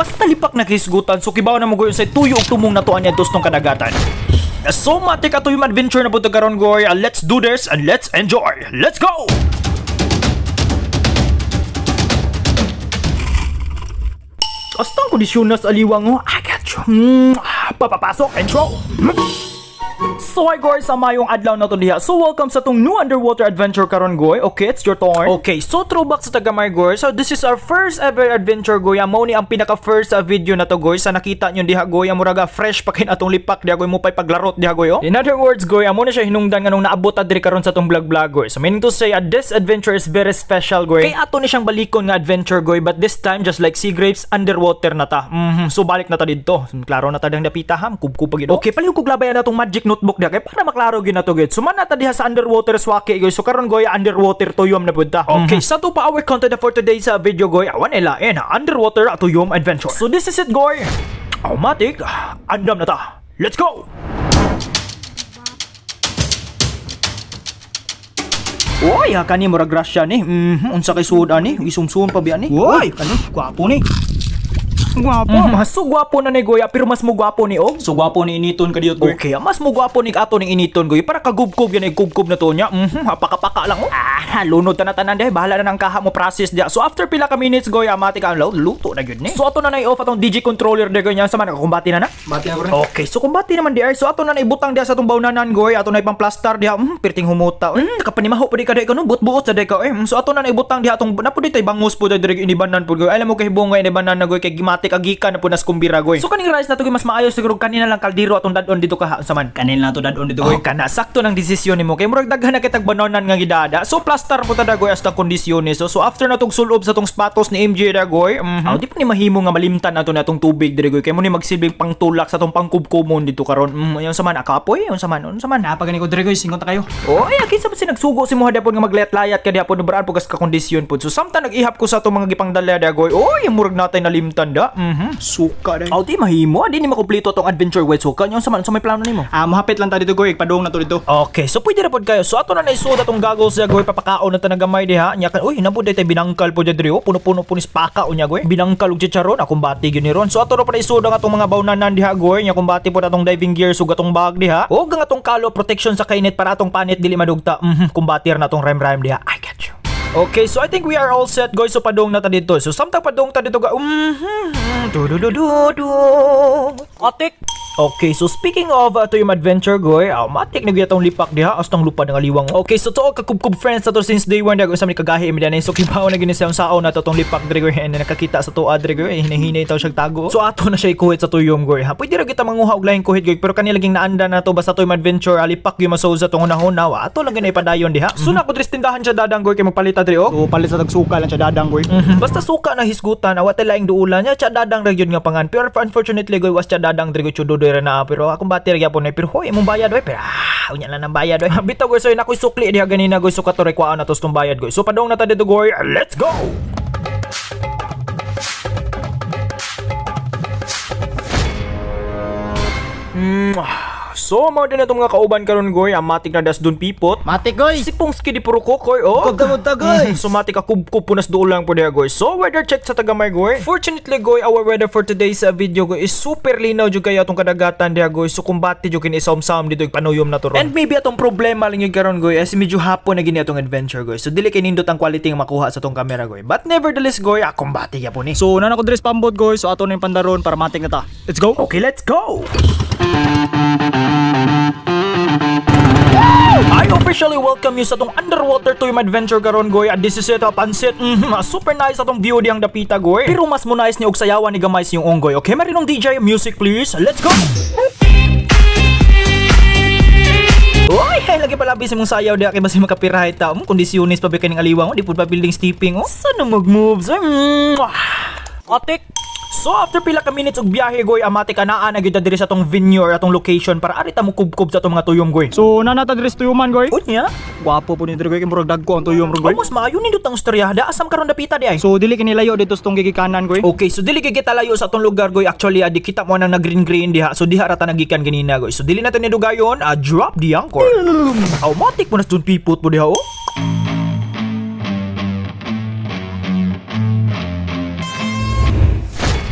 basta lipak na kisgutan so kibaw na mo goy sa tuyo ug tumong natuan niya tostong kadagatan. So matik ato yung adventure na po karon goy. Uh, let's do this and let's enjoy. Let's go! Hasta ang kondisyon na sa aliwang mo. I got you. Mm, papapasok. Intro. Mm. So hi guys, sa mayong adlaw na to diha. So welcome sa tong new underwater adventure karon goy. Okay, it's your turn. Okay, so throwback sa tagamay goy. So this is our first ever adventure goy. Mao ni ang pinaka first uh, video na to goy. Sa nakita nyo diha goy, muraga fresh pa kin atong lipak diha goy mo pay paglarot diha goy. Oh. In other words goy, amo na siya hinungdan nganong naabot adri karon sa tong vlog vlog goy. So meaning to say, uh, this adventure is very special goy. Kay ato ni siyang balikon nga adventure goy, but this time just like sea grapes underwater na ta. Mm -hmm. So balik na ta didto. Klaro na ta dang napita ham, kubkub pagid. Okay, palihog kog labayan na tong magic notebook diha kay para maklaro gid nato gid. Suman nata diha sa underwater swake goy. So karon goy underwater tuyom na punta. Okay, mm-hmm. sa to pa our content for today's uh, video goy. Awan ila en underwater tuyom adventure. So this is it goy. Automatic, andam na ta. Let's go! Oy, kani mura grasya ni. Mm, unsa kay suod ani? Isumsum pa biya ni. Oy, kani gwapo ni. Gwapo. Mm, mas so gwapo na ni Goya, pero mas mo gwapo ni Og. So gwapo ni initon ka diyot, Goy. Okay, mas mo gwapo ni ato ni initon, Goy. Para kagubkob yan ay kubkob na to niya. Mhm, hapaka-paka lang, oh. Ah, lunod ta na tanan deh. Bahala na nang kaha mo process dia. So after pila ka minutes, Goy, amati ka ang luto na gyud ni. So ato na nay off atong DJ controller de niya sa man kumbati na na. Bati na rin. Okay, so kumbati naman di ay. So ato na nay butang dia sa atong bawnanan, Goy. Ato na pang plaster dia. Mm, pirting humuta. Mm, nakapanimaho pa di ka dai kuno buot-buot sa dai ka. Eh, so ato na nay butang dia atong na pud tay bangus pud diri inibanan pud, Goy. Alam mo kay bunga inibanan na Goy kay gimatik agika na pud mas kumbira goy. So kaning rice na to mas maayo siguro kanina lang kaldero atong dadon dito ka sa man. Kanina na to dadon dito goy. Oh, kana sakto ng desisyon nimo kay murag daghan na kitag banonan nga gidada. So plaster po tada goy hasta kondisyones. So, so after na tong sulob sa tong spatos ni MJ da goy. Mm -hmm. oh, di pa ni mahimo nga malimtan nato na tong tubig dire goy kay mo ni magsilbing pangtulak sa tong pangkubkumon dito karon. Mm, yung sa man akapoy, yung sa man, yung sa man. Napagani ko dire goy singon ta kayo. Oh, ay kinsa ba si nagsugo si mo hadapon nga maglayat-layat ka diapon braan po kas ka kondisyon pud. So samtang nag-ihap ko sa tong mga gipangdala da goy. Oh, yung murag natay nalimtan da. Mhm. Mm Suka dai. Oh, di mahimo, di ni makumpleto tong adventure with so kanyo sa man so may plano nimo. Ah, mahapit lang ta dito goy, padung na to dito. Okay, so pwede ra pod kayo. So ato na naisuda tong goggles ya goy papakaon na ta nagamay diha. Nya kan, uy, nabud tay binangkal po diri oh. Puno-puno punis paka unya goy. Binangkal ug chicharon akong bati gyud ni ron. So ato ra pa isuda nga tong mga bawnanan diha goy. Nya kumbati po atong diving gear ug atong bag diha. O nga atong kalo protection sa kainit para atong panit dili madugta. Mhm, kumbatir na tong rem-rem diha. I get you. Okay, so I think we are all set guys. So padong na ta dito. So samtang padong ta dito ga. Mhm. Du du du du du. Atik. Okay, so speaking of uh, to yung adventure goy, uh, matik na gyatong lipak diha astang lupa ng aliwang. Okay, so to kakubkub friends na to since day one dago sa mi kagahi mi danay so kibaw na gini sa sao na to tong lipak dire goy and nakakita sa to adre goy hinahinay taw siya tago. So ato na siya ikuhit sa tuyom goy. Ha, pwede ra kita manguha og lain kuhit goy pero kanila laging naanda na to basta to yung adventure alipak gyud masoza tong hunahuna wa ato lang ginay padayon diha. So na ko tindahan siya dadang goy kay magpalita dire oh. So palit sa tagsuka lang siya dadang goy. Mm-hmm. Basta suka na hisgutan na wate laing duulan niya siya dadang gyud nga pangan. Pero unfortunately goy was siya dadang goy chudo dire na pero akong bater gyapon eh pero hoy imong bayad oy pero ah, unya lang nang bayad oy. Bitaw goy so na koy sukli diha ganina goy so katore kuan na tos tong bayad goy. So padong na ta dito goy. Let's go. Mm, so mao din atong mga kauban karon goy, ang matik na das dun pipot. Matik goy. Si Pongski di puro kokoy, oh. Kagkamot ta goy. So matik ka kubkub punas doon lang po diya goy. So weather check sa tagamay goy. Fortunately goy, our weather for today's uh, video goy is super linaw jud kayo atong kadagatan diya goy. So kumbati jud kini isom-som dito yung panuyom na to ron. And maybe atong problema lang yung karon goy, as medyo hapon na gini atong adventure goy. So dili kay nindot ang quality nga makuha sa tong camera goy. But nevertheless goy, ah, kumbati gyapon ni. So nana ko dress pambot goy, so ato na yung pandaron para matik na ta. Let's go. Okay, let's go! Welcome you sa tong underwater to yung adventure karon goy. At this is it, pansit. Mm, super nice atong view diyang dapita goy. Pero mas mo nice ni og sayawan ni gamay yung onggoy. Okay, marinong DJ music please. Let's go! Uy, ay lagi pala bisa mong sayaw di kay basi makapirahay. Um, kondisyonis pa ba kaning aliwang, di pud pa building stepping oh. Sana mag-moves. Mm, Atik. So after pila ka minutes og biyahe goy amati ka naa na gyud diri sa tong or atong location para arita mo kubkob sa tong mga tuyom goy. So nana ta dress tuyuman goy. Unya, Gwapo po ni dire goy kay murag dagko ang tuyom goy. mas maayo nindot ang istoryahada asam karon dapita di ay. So dili kini layo dito sa tong gigikanan goy. Okay, so dili kay kita layo sa atong lugar goy. Actually, adi kita mo nang nag-green green diha. So diha ra ta nagikan ganina goy. So dili natin nidugayon, a drop the anchor. Automatic mo na dun pipot po diha oh.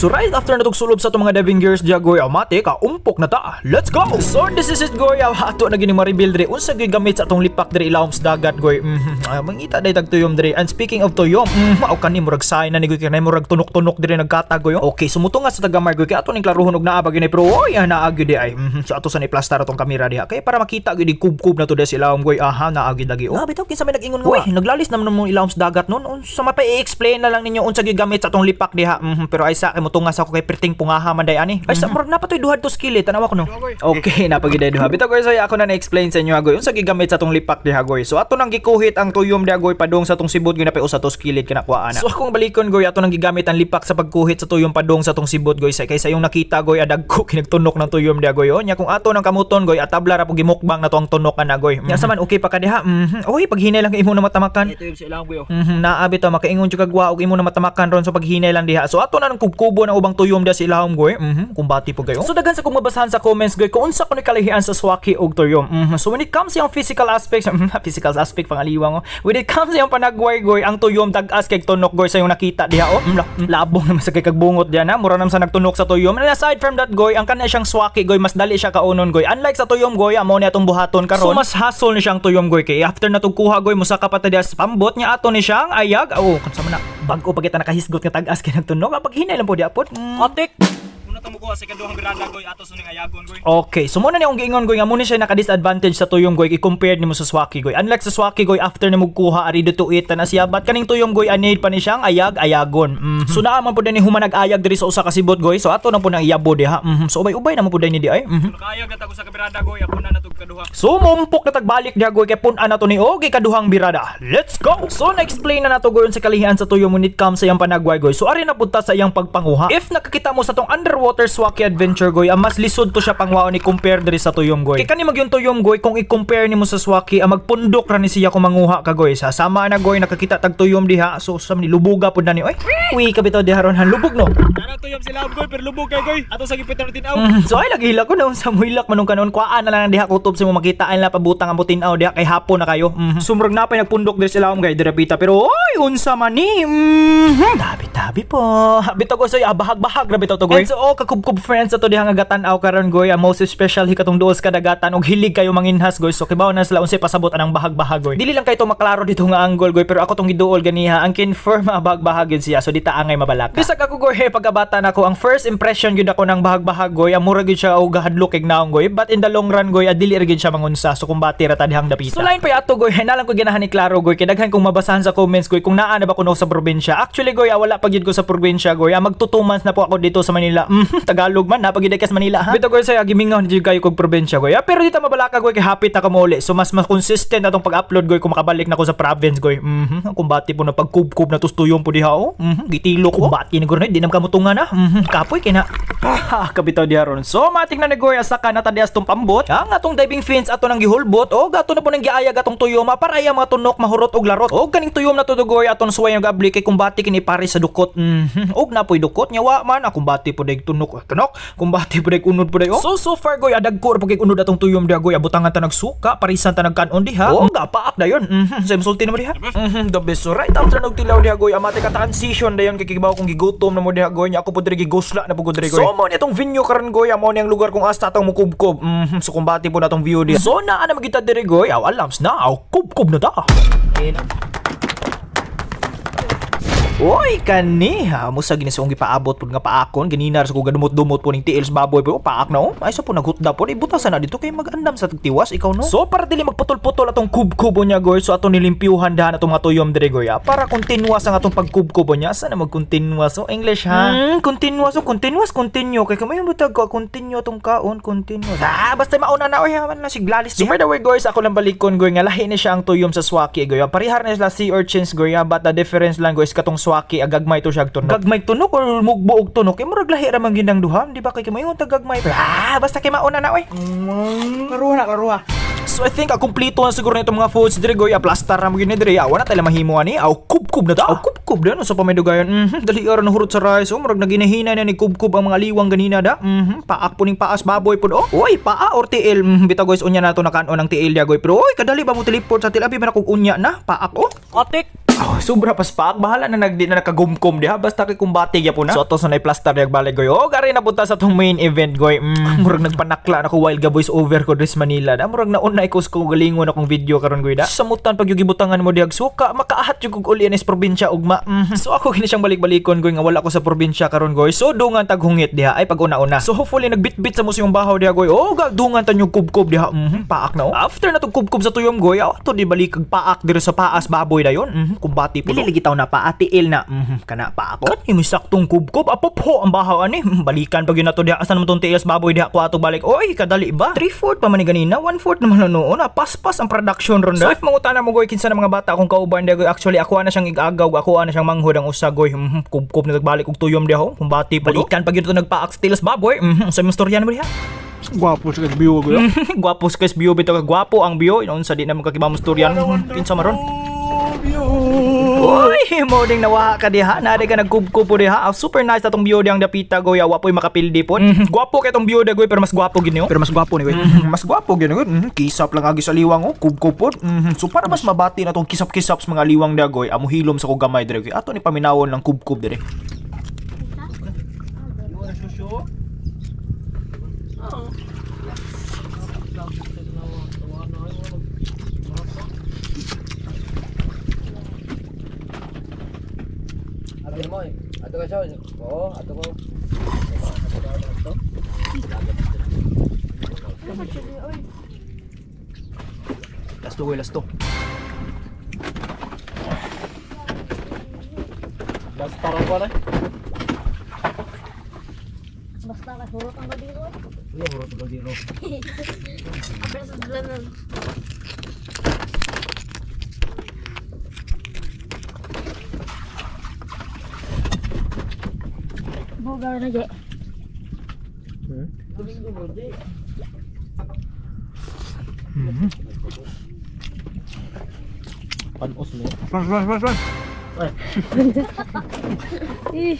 So right after natog sulob sa itong mga diving gears diya goy amate ka umpok na ta. Let's go. So this is it goy ato na gini ma-reveal dre unsa gyud gamit sa atong lipak dre ilawom sa dagat goy. Mm -hmm. mangita day tag tuyom dre. And speaking of tuyom, mm, mao kani murag sign na ni goy kanay murag tunok-tunok dre nagkatagoy. Okay, sumuto nga sa tagamar goy kay ato ning klaruhon og naa ba gini pero oy naa gyud di ay. Mm -hmm. So ato sa ni plastar atong kamera diha kay para makita gyud kub-kub na to des ilawom goy. Aha naa gyud lagi. Oh, bitaw kinsa may nag-ingon nga. Uy, naglalis naman mo ilawom sa dagat nun. Unsa mapay i-explain na lang ninyo unsa gyud gamit sa atong lipak diha. Mm -hmm. Pero ay sa kay mutungas ako kay perting pungaha man day ani. Ay sa murag napatoy duha to skillet tanawa ko no. Okay, napagiday duha. Bitaw goy so ako na na-explain sa inyo agoy unsa gigamit sa atong lipak diha goy. So ato nang gikuhit ang tuyom diha goy padong sa atong sibot gyud napay usa to skillet kinakuha ana. So akong balikon goy ato nang gigamit ang lipak sa pagkuhit sa tuyom padong sa atong sibot goy say kaysa yung nakita goy adag ko kinagtunok ng tuyom diha goy. Oh, nya kung ato nang kamuton goy atabla ra po gimukbang na to ang tunok ana goy. Nya saman okay pa ka diha. Mhm. Oy paghinay lang imo na matamakan. Ito yung sa ilang buyo. Mhm, naabi to makaingon jud kag wa og imo na matamakan ron so paghinay lang diha. So ato na nang kubkubo ng ubang tuyom diha sa ilahom goy. Mhm, kumbati po gayo. So daghan sa kung mabasahan sa comments goy kung unsa ko ni kalahian sa swaki og tuyom. Mhm. So when it comes yung physical aspects, physical aspect pangaliwang oh. When it comes yung panagway goy ang tuyom dag-as kay tunok goy sa yung nakita diha oh. Mm, la- mm, labong naman sa kay kag bungot diha na. Mura naman sa nagtunok sa tuyom. And aside from that goy, ang kana siyang swaki goy mas dali siya kaunon goy. Unlike sa tuyom goy, amo ni atong buhaton karon. So mas hassle ni siyang tuyom goy kay after natugkuha goy musaka pa ta diha sa pambot niya ato ni siyang ayag. Oh, kansa man na bag-o pagita nakahisgot nga tag-as kay nagtunog. Pag hinay lang po di apot. Mm. Atik! Ko sa ikaduhang birada goy ato suning ayagon goy. Okay, so muna ni ang giingon goy nga muna siya naka-disadvantage sa tuyom goy i-compare nimo sa swaki goy. Unlike sa swaki goy after nimo kuha ari dito it na siya bat kaning tuyom goy anid pa ni siyang ayag ayagon. Mhm. So naa man pud ni humanag ayag diri sa usa ka sibot goy. So ato na po nang iyabo diha. Mhm. So ubay-ubay na mo pud ni di ay. Mhm. Nakayag na tago sa kabirada goy ako na natug kaduha. So mumpok na tagbalik diha goy kay pun-an na to ni og ikaduhang birada. Let's go. So na-explain na nato goy sa kalihian sa tuyom when it comes sa iyang panagway goy. So ari na punta sa iyang pagpanguha. If nakakita mo sa tong underwater swaki adventure goy, ang mas lisod to siya pangwaon ni compare diri sa tuyom goy. Kay kani mag yung tuyom goy kung i-compare nimo sa swaki, ang magpundok ra ni siya kung manguha ka goy. Sa sama na goy nakakita tag tuyom diha. So sa ni lubuga pud na ni oy. Uy kabitaw diha ron han lubog no. Tara yung sila goy pero lubog kay goy. Ato sa gipitan tinaw. Mm, so ay lagi hila ko na sa muilak manong kanon kuaan na lang diha kutob sa mo makitaan na pabutang ang putinaw diha kay hapon na kayo. Mm, sumrog na pa nagpundok diri sila um gay dira pita pero oy unsa man ni. Mm, tabi tabi po. Bitaw ko say bahag-bahag ra bitaw to goy. And so oh kakubkub friends ato diha nga gatan-aw karon goy. Ang most special katong duos ka dagatan og hilig kayo manginhas goy. So kibaw na sila unsay pasabot anang bahag-bahag goy. Dili lang kay to maklaro dito nga angle goy pero ako tong giduol ganiha ang confirm nga bahag-bahag yun siya. So di angay mabalaka. Bisag ako goy pagkabata nako ang first impression gyud ako ng bahag-bahag goy. Amura gyud siya og gahadlok kay naong goy. But in the long run goy adili ra gyud siya mangunsa. So kumbati ra ta dihang dapita. So lain pa ato goy. Nalang ko ginahan ni Claro goy. Kay daghan kong mabasahan sa comments goy kung naa na ba kuno sa probinsya. Actually goy ah, wala pa gyud ko sa probinsya goy. Ah, 2 months na po ako dito sa Manila. Mm, Tagalog man sa Manila ha. Bito goy sa gimingaw ni kayo kog probinsya goy. Ah, pero dito mabalaka goy kay happy ta ka mo uli. So mas mas consistent atong pag-upload goy kung makabalik na ko sa province goy. Mhm. Kumbati po na pagkub-kub na tustuyon po diha oh. Mhm. Gitilo ko. Kumbati ni guro di nam kamutungan na. Mhm. Kapoy kina. Ha, kabitaw diha ron. So matik na ni goy asa ka na tadias tong pambot. Ang atong diving fins ato nang gihulbot o gato na po nang giayag atong tuyom para iya mga tunok mahurot og larot. O kaning tuyom na tudugoy aton suway nga gabli kay kumbati kini pare sa dukot. Mhm. Og na po'y dukot nya wa man akong bati po dag tunok. Tunok. Kumbati po dag unod po dag. So so far goy adag ko pagig unod atong tuyom diha goy abutangan ta nagsuka parisan ta nagkanon diha. O gapaak dayon. Mhm. Sa sulti na mo diha. Mhm. The best. So right after nagtilaw diha goy amate ka transition dayon kay kibaw kong gigutom na mo diha goy ako po diri gigusla na ko diri goy. So mo ni atong venue karon goy amo ni ang lugar kung asta atong mukubkob. Mhm. So kumbati po natong view diha. So naa na magita diri goy. Aw alams na. Aw kubkob na ta. Oy, kani ha. Musa gini sa kong gipaabot pud nga paakon. Ganinar sa kong gadumot-dumot po ning tiils baboy po. Paak na oh. Ay sa po naghutda po. Ibutasan na dito kay magandam sa tagtiwas. Ikaw no? So para dili magputol-putol atong kub-kubo niya goy. So atong nilimpyuhan dahan atong mga tuyom dire goy. ha. Para continuous ang atong pagkub-kubo niya. Sana mag-continuous. So English ha. Hmm, continuous. So continuous, continue. Kay kamay butag ko. Continue atong kaon. Continuous. Ah, basta mauna na. Oy, man na siglalis. So by the way guys, ako lang balikon goy nga lahi ni siya ang tuyom sa swaki goy. Parihar na sila sea urchins goy. But the difference lang guys katong swaki agagmay to siya tunok. Gagmay tunok or mugbo og tunok. Kay murag lahi ra man ginang duha, di ba kay kamayon tag gagmay. Ah, basta kay mauna na oy. Karuha na karuha. So I think akumpleto na siguro nito mga foods dire goy aplastar na mo gini dire awa na tayo mahimo ani aw kubkub na ta aw kubkub na no sa pamidugayon mhm dali ara na hurot sa rice oh murag naginahina na ni kubkub ang mga liwang ganina da mhm paak puning paas baboy pud oh oy paa or tiil mhm bitaw guys unya nato nakaano ng tiil dia goy pero oy kadali ba mo teleport sa tilabi man akong unya na paak oh Atik! Oh, sobra pa spak. Bahala na nagdi na nakagumkum diha. Basta kay kumbati ya po na. So to sa plaster diag balik goy. Oh, gari na punta sa tong main event goy. Mm, murag nagpanakla na ko wild ga boys over ko this Manila. Da murag nauna ko ko galingon akong video karon goy da. Samutan pag yung gibutangan mo diag suka makaahat yung kog uli anis probinsya ugma. Mm, so ako kini siyang balik-balikon goy nga wala ko sa probinsya karon goy. So dungan tag hungit diha ay pag una-una. So hopefully nagbitbit sa museong bahaw diha goy. Oh, ga dungan tan yung kubkub diha. Mm, paak na oh. After na tong kubkub sa tuyom goy, aw to di balik kag paak dire sa paas baboy dayon. Mm, kumbati po. Dili na pa atiil na. Mm, kana pa ako. Kan yung saktong kubkub apop ho ang bahaw ani. Mm, Balikan pag yun na to diha asan naman tong tiils baboy diha ko ato balik. Oy, kadali ba? 3/4 pa man ni ganina, 1/4 naman na noon. Ah, paspas ang production ronda. So if mangutana mo goy kinsa na mga bata akong kauban diha goy actually ako na siyang igagaw, ako na siyang manghod ang usa goy. Mm, kubkub na nagbalik og tuyom diha ho. Kumbati po. Balikan pag yun sa tiils baboy. Mm, sa istorya na mo diha. Gwapo siya view ko gwapo sa kes bio bitaw ka gwapo ang bio inon sa di na magkakibang storyan kinsa maron Uy, mo ding nawaha ka diha. Nade ka nagkubkupo diha. Ah, super nice atong bio ang dapita goy. Awa po'y makapildi po. Gwapo kay tong bio goy pero mas gwapo gini. Pero mas gwapo ni Goy. mas gwapo gini goy. Mhm, Kisap lang agi sa liwang oh. Kubkupod. Mhm, So para mas mabati na tong kisap-kisap sa mga liwang dagoy, amo hilom sa kong gamay dire goy. Ato ni paminawon ng kubkub dire. Abi mo eh. Ato ka siya. Oo, ato ko. Last to goy, last to. Basta ra ko na. Basta ka surot ang ko. Iya, hurot ko dito. Pero sa dalanan. Bugar na di. Panos mo. Pas, pas, pas, pas. Ih,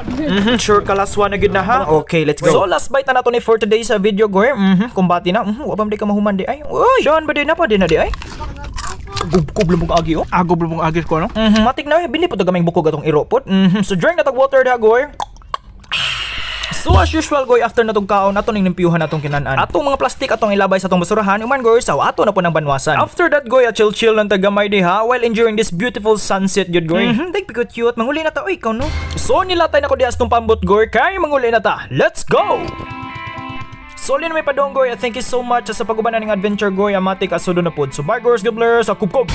Mhm, sure ka last one na gid na ha. Okay, let's go. So last bite na nato ni for today sa video goy. Mhm, kumbati na. Mhm, wa bam di ka mahuman di ay. Uy, Sean ba di na pa di na di ay? Gubkub lumog agi oh. Ago bulbong agis ko no. Mhm, matik na bili po to gaming bukog atong iropot. Mhm, so drink na tag water da goy. So as usual goy after natong kaon ato ning nimpiyuhan atong kinanan. Atong mga plastic atong ilabay sa atong basurahan uman goy sa ato na po nang banwasan. After that goy a chill chill lang tagamay diha while enjoying this beautiful sunset jud goy. Mhm, dag pikot cute manguli na ta oy ikaw no. So nilatay na ko diha sa tong pambot goy kay manguli na ta. Let's go. So lin may padong goy, thank you so much sa pagubanan ng adventure goy amatik asudo na pod. So bye girls, gibblers, sa kubkob.